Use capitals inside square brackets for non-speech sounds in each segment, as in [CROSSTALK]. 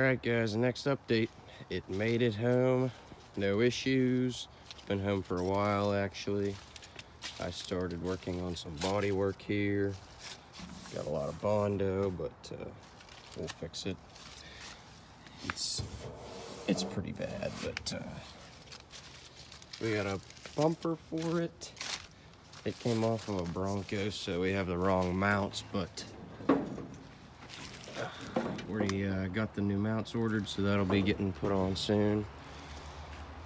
Alright guys, next update. It made it home. No issues. Been home for a while actually. I started working on some body work here. Got a lot of Bondo, but uh, we'll fix it. It's it's pretty bad, but uh, we got a bumper for it. It came off of a Bronco, so we have the wrong mounts, but already uh, got the new mounts ordered, so that'll be getting put on soon.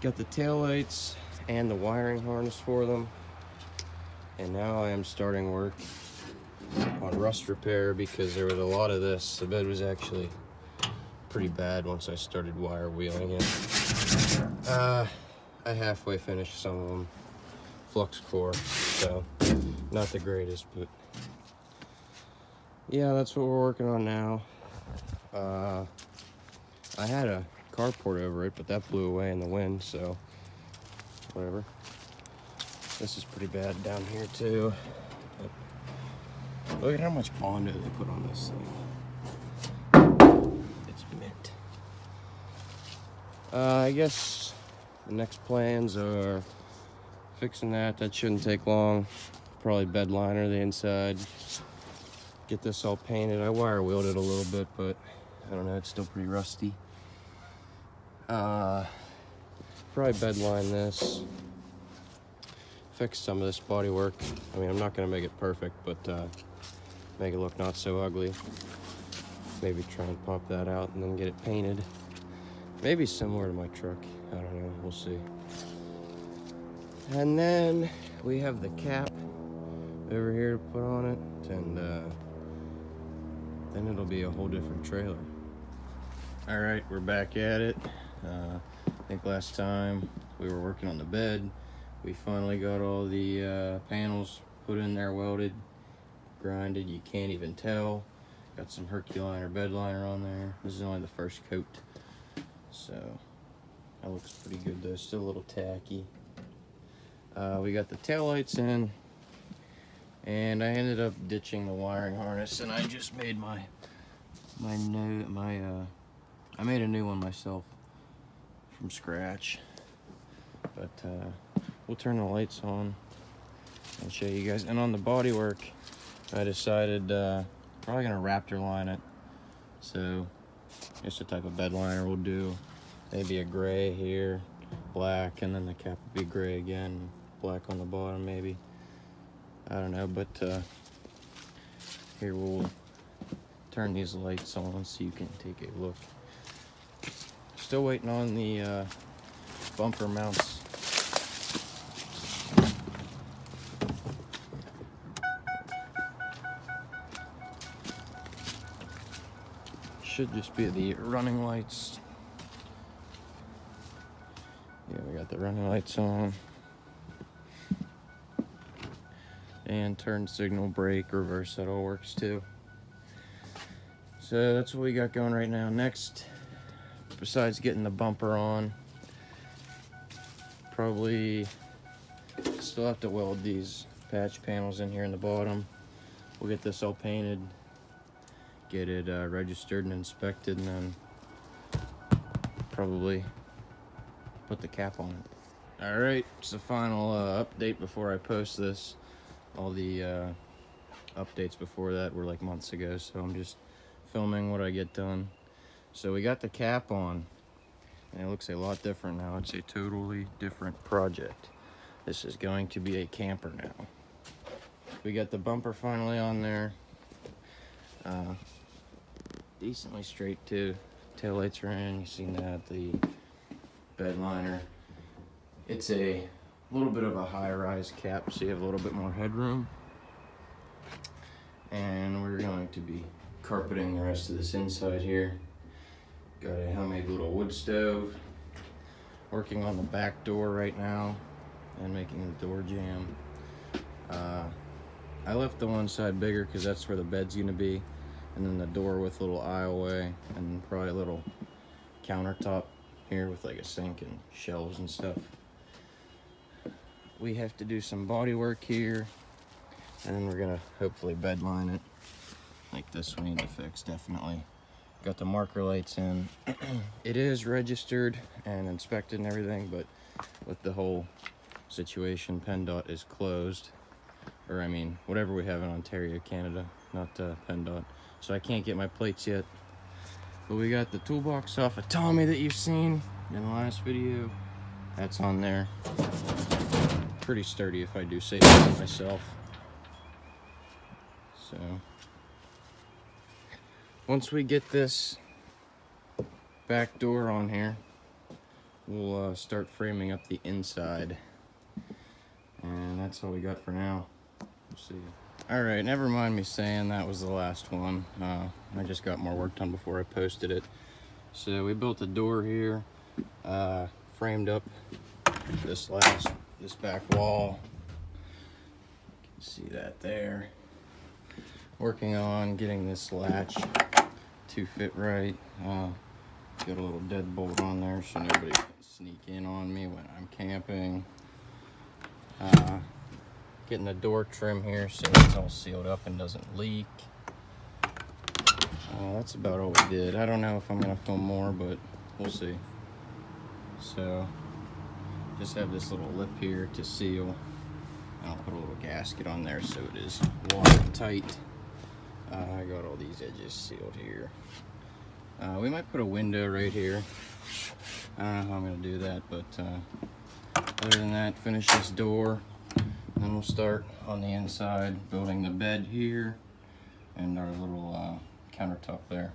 Got the tail lights and the wiring harness for them. And now I am starting work on rust repair because there was a lot of this. The bed was actually pretty bad once I started wire wheeling it. Uh, I halfway finished some of them. Flux core, so not the greatest, but yeah, that's what we're working on now. Uh, I had a carport over it, but that blew away in the wind, so whatever. This is pretty bad down here too. But look at how much Bondo they put on this thing. It's mint. Uh, I guess the next plans are fixing that. That shouldn't take long. Probably bed liner the inside. Get this all painted. I wire wheeled it a little bit, but I don't know, it's still pretty rusty. Uh, probably bedline this. Fix some of this body work. I mean, I'm not gonna make it perfect, but uh, make it look not so ugly. Maybe try and pop that out and then get it painted. Maybe similar to my truck. I don't know, we'll see. And then we have the cap over here to put on it, and uh, then it'll be a whole different trailer. All right, we're back at it. Uh, I think last time we were working on the bed, we finally got all the uh, panels put in there, welded, grinded. You can't even tell. Got some Herculiner bed liner on there. This is only the first coat, so that looks pretty good though. Still a little tacky. Uh, we got the tail lights in, and I ended up ditching the wiring harness, and I just made my my new my uh, I made a new one myself from scratch. But uh, we'll turn the lights on and show you guys. And on the bodywork, I decided uh, probably gonna Raptor line it. So just a type of bed liner we'll do. Maybe a gray here, black, and then the cap will be gray again, black on the bottom maybe. I don't know, but uh, here we'll turn these lights on so you can take a look. Still waiting on the uh, bumper mounts. Should just be the running lights. Yeah, we got the running lights on. And turn signal, brake, reverse, that all works too. So that's what we got going right now. Next, besides getting the bumper on probably still have to weld these patch panels in here in the bottom. We'll get this all painted get it uh, registered and inspected and then probably put the cap on it. All right it's the final uh, update before I post this. All the uh, updates before that were like months ago so I'm just filming what I get done so we got the cap on, and it looks a lot different now. It's a totally different project. This is going to be a camper now. We got the bumper finally on there. Uh, decently straight too. Tail lights are in, you seen that. The bed liner. It's a little bit of a high-rise cap, so you have a little bit more headroom. And we're going to be carpeting the rest of this inside here. Got a homemade little wood stove. Working on the back door right now and making the door jamb. Uh, I left the one side bigger because that's where the bed's gonna be. And then the door with a little aisleway and probably a little countertop here with like a sink and shelves and stuff. We have to do some body work here and then we're gonna hopefully bedline it. Like this we need to fix definitely. Got the marker lights in. [CLEARS THROAT] it is registered and inspected and everything, but with the whole situation, PennDOT is closed. Or I mean, whatever we have in Ontario, Canada, not uh, PennDOT. So I can't get my plates yet. But we got the toolbox off of Tommy that you've seen in the last video. That's on there. Pretty sturdy if I do say so myself. So once we get this back door on here, we'll uh, start framing up the inside. And that's all we got for now. We'll see. Alright, never mind me saying that was the last one. Uh, I just got more work done before I posted it. So we built a door here, uh, framed up this last, this back wall. You can see that there. Working on getting this latch to fit right. Uh, got a little deadbolt on there so nobody can sneak in on me when I'm camping. Uh, getting the door trim here so it's all sealed up and doesn't leak. Uh, that's about all we did. I don't know if I'm gonna film more, but we'll see. So, just have this little lip here to seal. And I'll put a little gasket on there so it is watertight. Uh, I got all these edges sealed here. Uh, we might put a window right here. I don't know how I'm gonna do that, but uh, other than that, finish this door. Then we'll start on the inside, building the bed here and our little uh, countertop there.